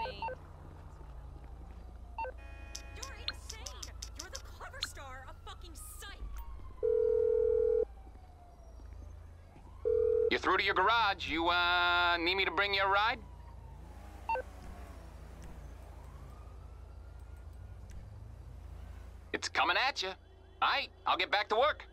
me. You're insane! You're the cover star of fucking Psych! You're through to your garage. You, uh, need me to bring you a ride? It's coming at you. All right, I'll get back to work.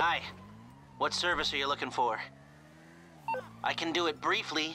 Hi. What service are you looking for? I can do it briefly.